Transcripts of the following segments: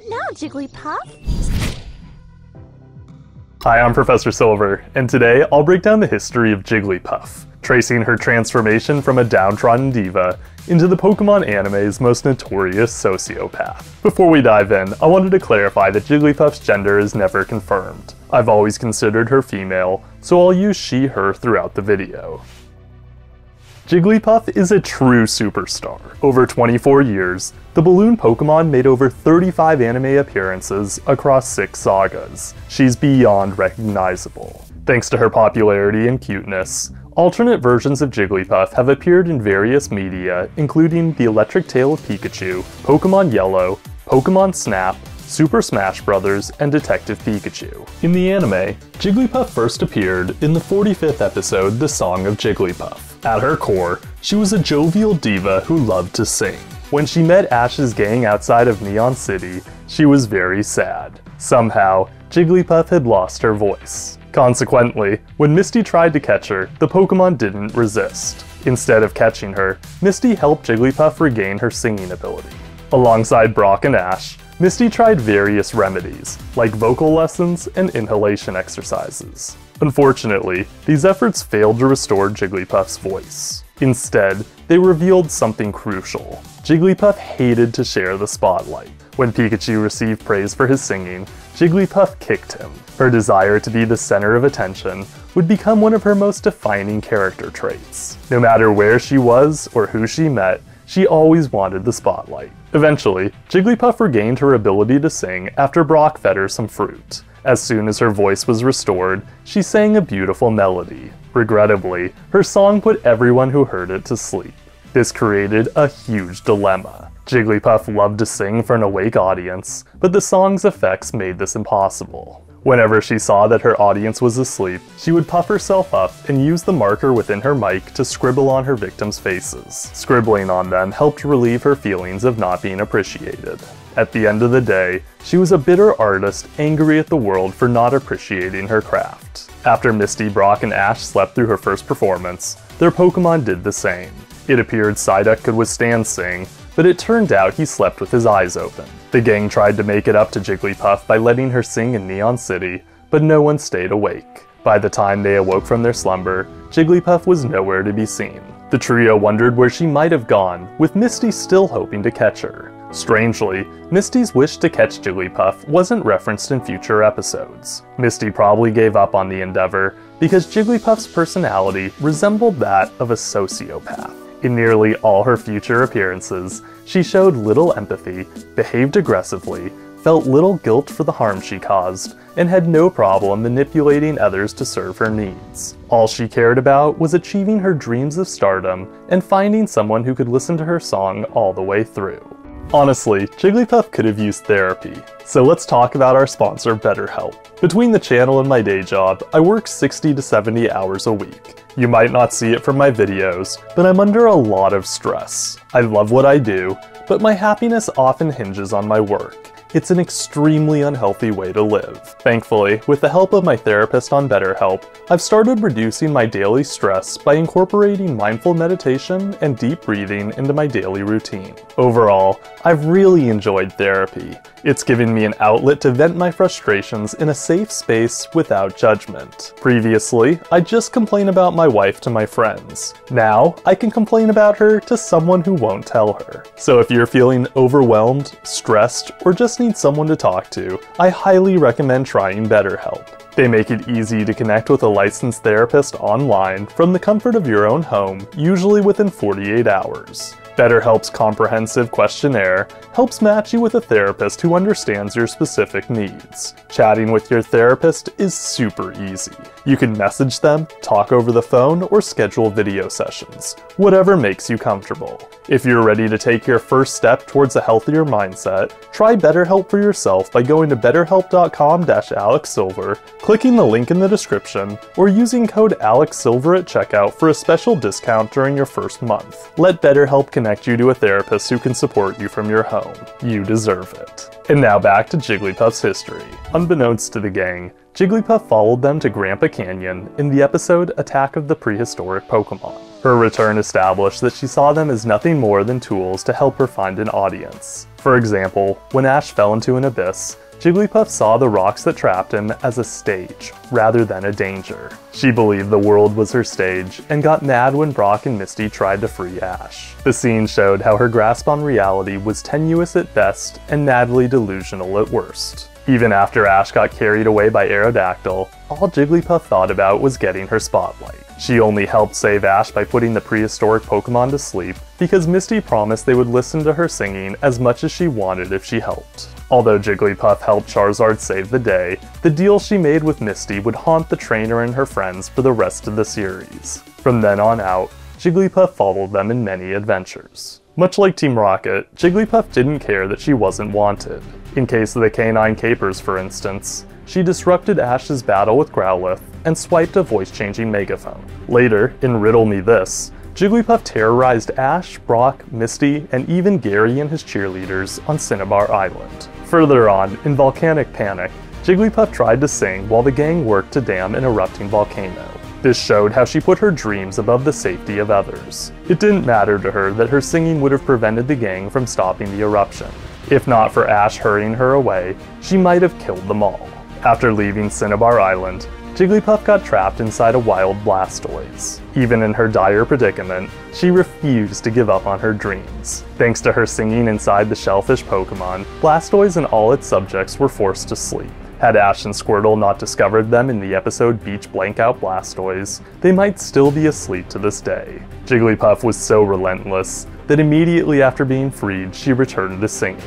What now, Jigglypuff? Hi, I'm Professor Silver, and today I'll break down the history of Jigglypuff, tracing her transformation from a downtrodden diva into the Pokemon anime's most notorious sociopath. Before we dive in, I wanted to clarify that Jigglypuff's gender is never confirmed. I've always considered her female, so I'll use she, her throughout the video. Jigglypuff is a true superstar. Over 24 years, the balloon Pokemon made over 35 anime appearances across 6 sagas. She's beyond recognizable. Thanks to her popularity and cuteness, alternate versions of Jigglypuff have appeared in various media, including The Electric Tale of Pikachu, Pokemon Yellow, Pokemon Snap, Super Smash Bros., and Detective Pikachu. In the anime, Jigglypuff first appeared in the 45th episode The Song of Jigglypuff. At her core, she was a jovial diva who loved to sing. When she met Ash's gang outside of Neon City, she was very sad. Somehow, Jigglypuff had lost her voice. Consequently, when Misty tried to catch her, the Pokemon didn't resist. Instead of catching her, Misty helped Jigglypuff regain her singing ability. Alongside Brock and Ash, Misty tried various remedies, like vocal lessons and inhalation exercises. Unfortunately, these efforts failed to restore Jigglypuff's voice. Instead, they revealed something crucial. Jigglypuff hated to share the spotlight. When Pikachu received praise for his singing, Jigglypuff kicked him. Her desire to be the center of attention would become one of her most defining character traits. No matter where she was or who she met, she always wanted the spotlight. Eventually, Jigglypuff regained her ability to sing after Brock fed her some fruit. As soon as her voice was restored, she sang a beautiful melody. Regrettably, her song put everyone who heard it to sleep. This created a huge dilemma. Jigglypuff loved to sing for an awake audience, but the song's effects made this impossible. Whenever she saw that her audience was asleep, she would puff herself up and use the marker within her mic to scribble on her victims' faces. Scribbling on them helped relieve her feelings of not being appreciated. At the end of the day, she was a bitter artist angry at the world for not appreciating her craft. After Misty, Brock, and Ash slept through her first performance, their Pokemon did the same. It appeared Psyduck could withstand Sing, but it turned out he slept with his eyes open. The gang tried to make it up to Jigglypuff by letting her sing in Neon City, but no one stayed awake. By the time they awoke from their slumber, Jigglypuff was nowhere to be seen. The trio wondered where she might have gone, with Misty still hoping to catch her. Strangely, Misty's wish to catch Jigglypuff wasn't referenced in future episodes. Misty probably gave up on the endeavor because Jigglypuff's personality resembled that of a sociopath. In nearly all her future appearances, she showed little empathy, behaved aggressively, felt little guilt for the harm she caused, and had no problem manipulating others to serve her needs. All she cared about was achieving her dreams of stardom and finding someone who could listen to her song all the way through. Honestly, Jigglypuff could have used therapy, so let's talk about our sponsor BetterHelp. Between the channel and my day job, I work 60 to 70 hours a week. You might not see it from my videos, but I'm under a lot of stress. I love what I do, but my happiness often hinges on my work. It's an extremely unhealthy way to live. Thankfully, with the help of my therapist on BetterHelp, I've started reducing my daily stress by incorporating mindful meditation and deep breathing into my daily routine. Overall, I've really enjoyed therapy. It's given me an outlet to vent my frustrations in a safe space without judgment. Previously, I'd just complain about my wife to my friends. Now, I can complain about her to someone who won't tell her. So if you're feeling overwhelmed, stressed, or need someone to talk to, I highly recommend trying BetterHelp. They make it easy to connect with a licensed therapist online from the comfort of your own home, usually within 48 hours. BetterHelp's comprehensive questionnaire helps match you with a therapist who understands your specific needs. Chatting with your therapist is super easy. You can message them, talk over the phone, or schedule video sessions, whatever makes you comfortable. If you're ready to take your first step towards a healthier mindset, try BetterHelp for yourself by going to betterhelp.com-alexsilver, clicking the link in the description, or using code ALEXSilver at checkout for a special discount during your first month. Let BetterHelp connect connect you to a therapist who can support you from your home. You deserve it. And now back to Jigglypuff's history. Unbeknownst to the gang, Jigglypuff followed them to Grandpa Canyon in the episode Attack of the Prehistoric Pokemon. Her return established that she saw them as nothing more than tools to help her find an audience. For example, when Ash fell into an abyss, Jigglypuff saw the rocks that trapped him as a stage, rather than a danger. She believed the world was her stage, and got mad when Brock and Misty tried to free Ash. The scene showed how her grasp on reality was tenuous at best and madly delusional at worst. Even after Ash got carried away by Aerodactyl, all Jigglypuff thought about was getting her spotlight. She only helped save Ash by putting the prehistoric Pokemon to sleep, because Misty promised they would listen to her singing as much as she wanted if she helped. Although Jigglypuff helped Charizard save the day, the deal she made with Misty would haunt the trainer and her friends for the rest of the series. From then on out, Jigglypuff followed them in many adventures. Much like Team Rocket, Jigglypuff didn't care that she wasn't wanted. In case of the Canine Capers, for instance, she disrupted Ash's battle with Growlithe and swiped a voice-changing megaphone. Later, in Riddle Me This, Jigglypuff terrorized Ash, Brock, Misty, and even Gary and his cheerleaders on Cinnabar Island. Further on, in Volcanic Panic, Jigglypuff tried to sing while the gang worked to dam an erupting volcano. This showed how she put her dreams above the safety of others. It didn't matter to her that her singing would have prevented the gang from stopping the eruption. If not for Ash hurrying her away, she might have killed them all. After leaving Cinnabar Island, Jigglypuff got trapped inside a wild Blastoise. Even in her dire predicament, she refused to give up on her dreams. Thanks to her singing inside the shellfish Pokemon, Blastoise and all its subjects were forced to sleep. Had Ash and Squirtle not discovered them in the episode Beach Blankout Blastoise, they might still be asleep to this day. Jigglypuff was so relentless that immediately after being freed, she returned to singing.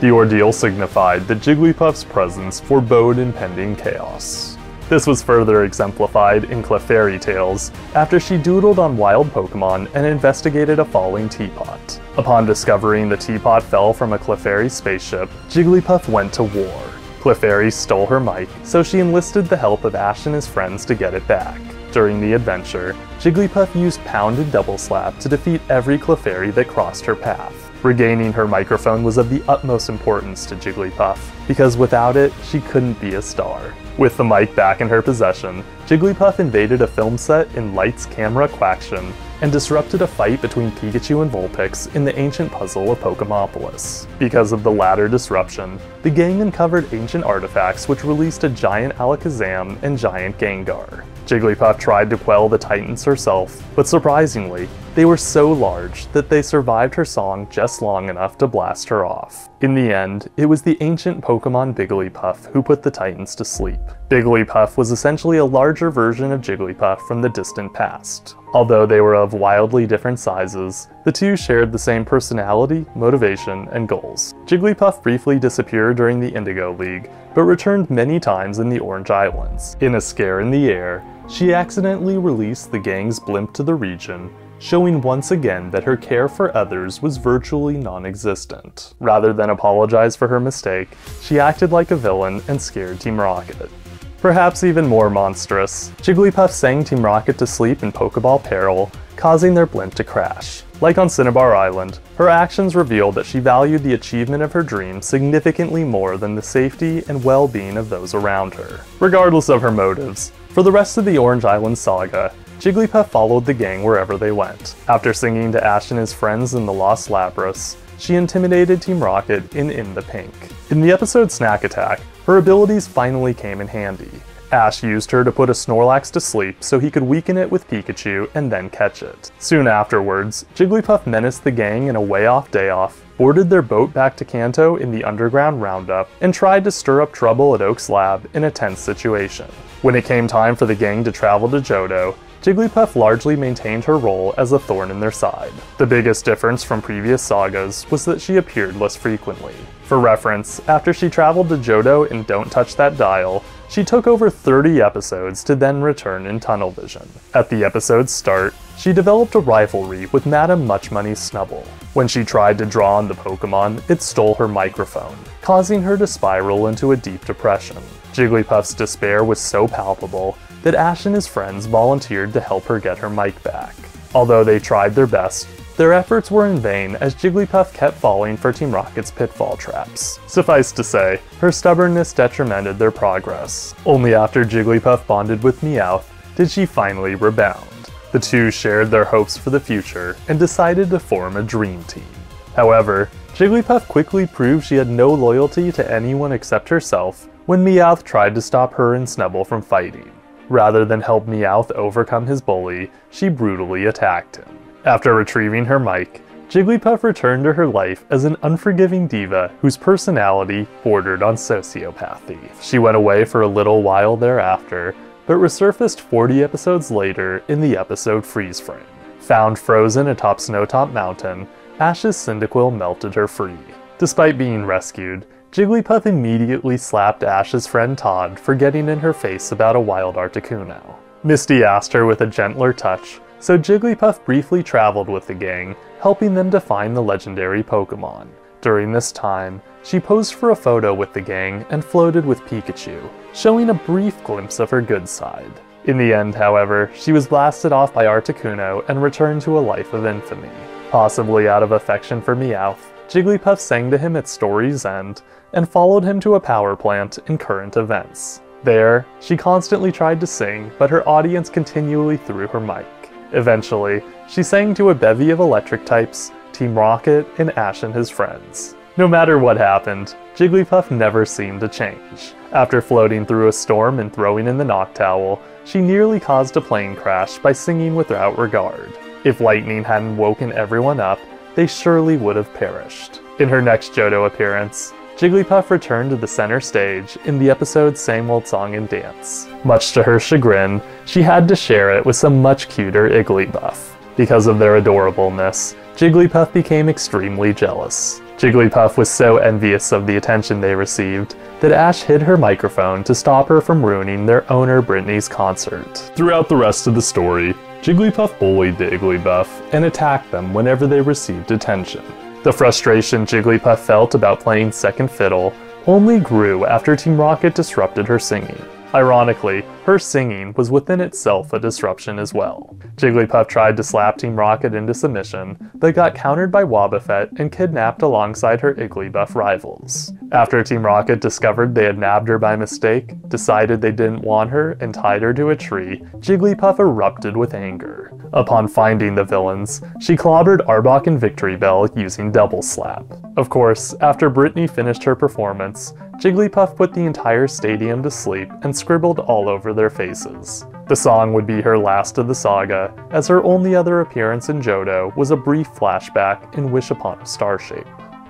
The ordeal signified that Jigglypuff's presence forebode impending chaos. This was further exemplified in Clefairy Tales after she doodled on wild Pokemon and investigated a falling teapot. Upon discovering the teapot fell from a Clefairy spaceship, Jigglypuff went to war. Clefairy stole her mic, so she enlisted the help of Ash and his friends to get it back. During the adventure, Jigglypuff used Pound and Double Slap to defeat every Clefairy that crossed her path. Regaining her microphone was of the utmost importance to Jigglypuff, because without it, she couldn't be a star. With the mic back in her possession, Jigglypuff invaded a film set in Lights Camera Quaction and disrupted a fight between Pikachu and Vulpix in the ancient puzzle of Pokemopolis. Because of the latter disruption, the gang uncovered ancient artifacts which released a giant Alakazam and giant Gengar. Jigglypuff tried to quell the Titans herself, but surprisingly, they were so large that they survived her song just long enough to blast her off. In the end, it was the ancient Pokemon Bigglypuff who put the Titans to sleep. Bigglypuff was essentially a larger version of Jigglypuff from the distant past. Although they were of wildly different sizes, the two shared the same personality, motivation, and goals. Jigglypuff briefly disappeared during the Indigo League, but returned many times in the Orange Islands. In a scare in the air, she accidentally released the gang's blimp to the region, showing once again that her care for others was virtually non-existent. Rather than apologize for her mistake, she acted like a villain and scared Team Rocket. Perhaps even more monstrous, Jigglypuff sang Team Rocket to sleep in Pokeball peril, causing their blimp to crash. Like on Cinnabar Island, her actions revealed that she valued the achievement of her dream significantly more than the safety and well-being of those around her. Regardless of her motives, for the rest of the Orange Island saga, Jigglypuff followed the gang wherever they went. After singing to Ash and his friends in the Lost Lapras, she intimidated Team Rocket in In the Pink. In the episode Snack Attack, her abilities finally came in handy. Ash used her to put a Snorlax to sleep so he could weaken it with Pikachu and then catch it. Soon afterwards, Jigglypuff menaced the gang in a way off day off, boarded their boat back to Kanto in the underground roundup, and tried to stir up trouble at Oak's lab in a tense situation. When it came time for the gang to travel to Johto, Jigglypuff largely maintained her role as a thorn in their side. The biggest difference from previous sagas was that she appeared less frequently. For reference, after she traveled to Johto in Don't Touch That Dial, she took over 30 episodes to then return in Tunnel Vision. At the episode's start, she developed a rivalry with Madame Muchmoney Snubbull. When she tried to draw on the Pokemon, it stole her microphone, causing her to spiral into a deep depression. Jigglypuff's despair was so palpable that Ash and his friends volunteered to help her get her mic back. Although they tried their best, their efforts were in vain as Jigglypuff kept falling for Team Rocket's pitfall traps. Suffice to say, her stubbornness detrimented their progress. Only after Jigglypuff bonded with Meowth did she finally rebound. The two shared their hopes for the future and decided to form a dream team. However, Jigglypuff quickly proved she had no loyalty to anyone except herself when Meowth tried to stop her and Snubbull from fighting. Rather than help Meowth overcome his bully, she brutally attacked him. After retrieving her mic, Jigglypuff returned to her life as an unforgiving diva whose personality bordered on sociopathy. She went away for a little while thereafter, but resurfaced 40 episodes later in the episode Freeze Frame. Found frozen atop Snowtop Mountain, Ash's Cyndaquil melted her free. Despite being rescued, Jigglypuff immediately slapped Ash's friend Todd for getting in her face about a wild Articuno. Misty asked her with a gentler touch, so Jigglypuff briefly traveled with the gang, helping them to find the legendary Pokemon. During this time, she posed for a photo with the gang and floated with Pikachu, showing a brief glimpse of her good side. In the end, however, she was blasted off by Articuno and returned to a life of infamy. Possibly out of affection for Meowth, Jigglypuff sang to him at Story's End and followed him to a power plant in current events. There, she constantly tried to sing, but her audience continually threw her mic. Eventually, she sang to a bevy of electric types, Team Rocket, and Ash and his friends. No matter what happened, Jigglypuff never seemed to change. After floating through a storm and throwing in the Noctowl, she nearly caused a plane crash by singing without regard. If lightning hadn't woken everyone up, they surely would have perished. In her next Johto appearance, Jigglypuff returned to the center stage in the episode Same Old Song and Dance. Much to her chagrin, she had to share it with some much cuter Igglybuff. Because of their adorableness, Jigglypuff became extremely jealous. Jigglypuff was so envious of the attention they received that Ash hid her microphone to stop her from ruining their owner Brittany's concert. Throughout the rest of the story, Jigglypuff bullied the Igglybuff and attacked them whenever they received attention. The frustration Jigglypuff felt about playing second fiddle only grew after Team Rocket disrupted her singing. Ironically, her singing was within itself a disruption as well. Jigglypuff tried to slap Team Rocket into submission, but got countered by Wobbuffet and kidnapped alongside her Igglybuff rivals. After Team Rocket discovered they had nabbed her by mistake, decided they didn't want her, and tied her to a tree, Jigglypuff erupted with anger. Upon finding the villains, she clobbered Arbok and Victreebel using Double Slap. Of course, after Brittany finished her performance, Jigglypuff put the entire stadium to sleep and scribbled all over their faces. The song would be her last of the saga, as her only other appearance in Johto was a brief flashback in Wish Upon a Star Shape.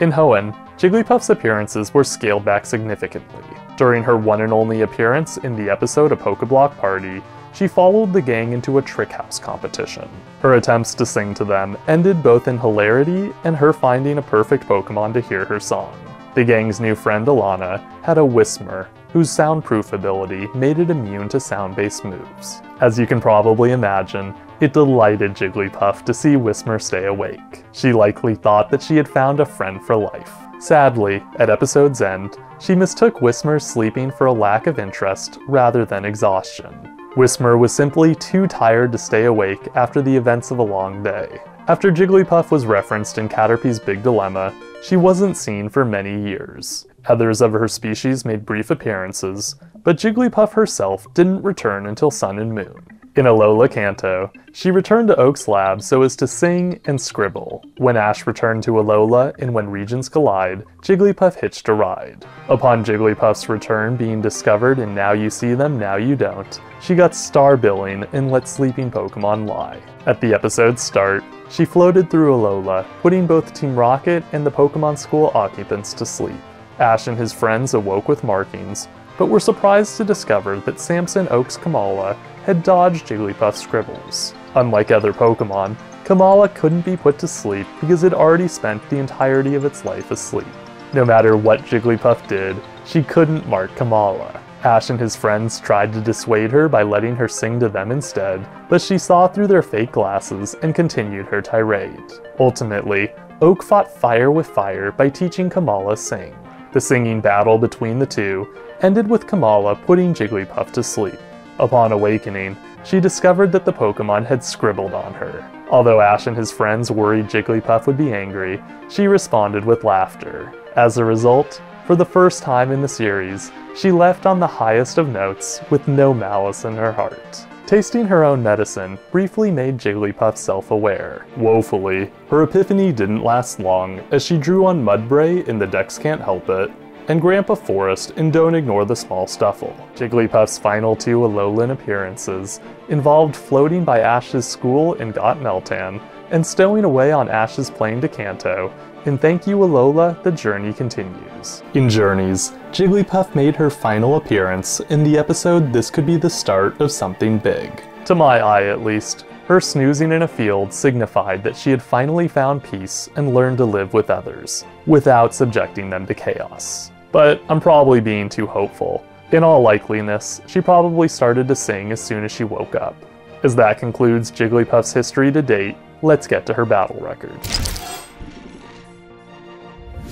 In Hoenn, Jigglypuff's appearances were scaled back significantly. During her one and only appearance in the episode A Pokeblock Party, she followed the gang into a trick house competition. Her attempts to sing to them ended both in hilarity and her finding a perfect Pokemon to hear her song. The gang's new friend Alana had a Whismur, whose soundproof ability made it immune to sound-based moves. As you can probably imagine, it delighted Jigglypuff to see Whismur stay awake. She likely thought that she had found a friend for life. Sadly, at episode's end, she mistook Whismur's sleeping for a lack of interest rather than exhaustion. Whismur was simply too tired to stay awake after the events of a long day. After Jigglypuff was referenced in Caterpie's Big Dilemma, she wasn't seen for many years. Others of her species made brief appearances, but Jigglypuff herself didn't return until Sun and Moon. In Alola Kanto, she returned to Oak's lab so as to sing and scribble. When Ash returned to Alola and when regions collide, Jigglypuff hitched a ride. Upon Jigglypuff's return being discovered and Now You See Them, Now You Don't, she got star billing and let sleeping Pokemon lie. At the episode's start, she floated through Alola, putting both Team Rocket and the Pokemon School occupants to sleep. Ash and his friends awoke with markings, but were surprised to discover that Samson Oak's Komala had dodged Jigglypuff's scribbles. Unlike other Pokemon, Komala couldn't be put to sleep because it already spent the entirety of its life asleep. No matter what Jigglypuff did, she couldn't mark Komala. Ash and his friends tried to dissuade her by letting her sing to them instead, but she saw through their fake glasses and continued her tirade. Ultimately, Oak fought fire with fire by teaching Komala sing. The singing battle between the two ended with Komala putting Jigglypuff to sleep. Upon awakening, she discovered that the Pokemon had scribbled on her. Although Ash and his friends worried Jigglypuff would be angry, she responded with laughter. As a result, for the first time in the series, she left on the highest of notes with no malice in her heart. Tasting her own medicine briefly made Jigglypuff self-aware. Woefully, her epiphany didn't last long as she drew on Mudbray in The Dex Can't Help It, and Grandpa Forest in Don't Ignore the Small Stufful. Jigglypuff's final two Alolan appearances involved floating by Ash's school in Got Meltan and stowing away on Ash's plane to Kanto in Thank You Alola, The Journey Continues. In Journeys, Jigglypuff made her final appearance in the episode This Could Be the Start of Something Big. To my eye at least, her snoozing in a field signified that she had finally found peace and learned to live with others, without subjecting them to chaos. But I'm probably being too hopeful. In all likeliness, she probably started to sing as soon as she woke up. As that concludes Jigglypuff's history to date, let's get to her battle record.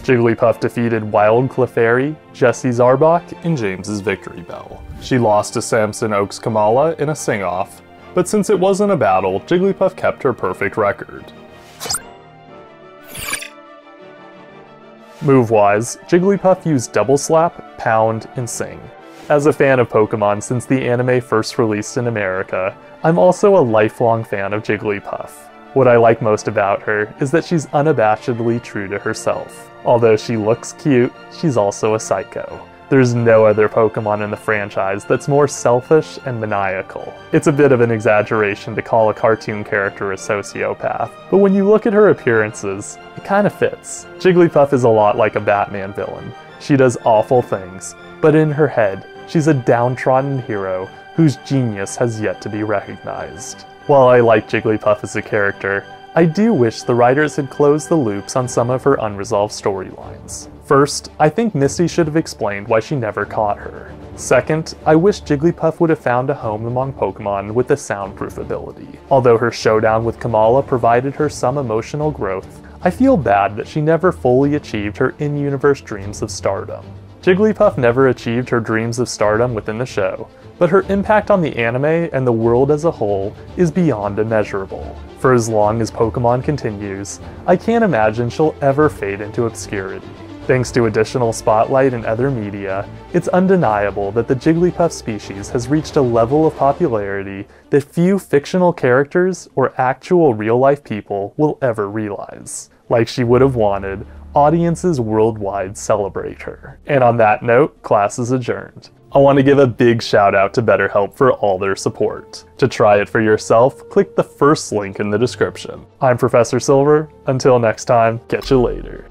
Jigglypuff defeated Wild Clefairy, Jessie's Arbok, and James's Victreebel. She lost to Samson Oaks Komala in a sing-off, but since it wasn't a battle, Jigglypuff kept her perfect record. Move-wise, Jigglypuff used Double Slap, Pound, and Sing. As a fan of Pokemon since the anime first released in America, I'm also a lifelong fan of Jigglypuff. What I like most about her is that she's unabashedly true to herself. Although she looks cute, she's also a psycho. There's no other Pokemon in the franchise that's more selfish and maniacal. It's a bit of an exaggeration to call a cartoon character a sociopath, but when you look at her appearances, it kinda fits. Jigglypuff is a lot like a Batman villain. She does awful things, but in her head, she's a downtrodden hero whose genius has yet to be recognized. While I like Jigglypuff as a character, I do wish the writers had closed the loops on some of her unresolved storylines. First, I think Misty should have explained why she never caught her. Second, I wish Jigglypuff would have found a home among Pokemon with a soundproof ability. Although her showdown with Komala provided her some emotional growth, I feel bad that she never fully achieved her in-universe dreams of stardom. Jigglypuff never achieved her dreams of stardom within the show, but her impact on the anime and the world as a whole is beyond immeasurable. For as long as Pokemon continues, I can't imagine she'll ever fade into obscurity. Thanks to additional spotlight and other media, it's undeniable that the Jigglypuff species has reached a level of popularity that few fictional characters or actual real-life people will ever realize. Like she would have wanted, audiences worldwide celebrate her. And on that note, class is adjourned. I want to give a big shout out to BetterHelp for all their support. To try it for yourself, click the first link in the description. I'm Professor Silver. Until next time, catch you later.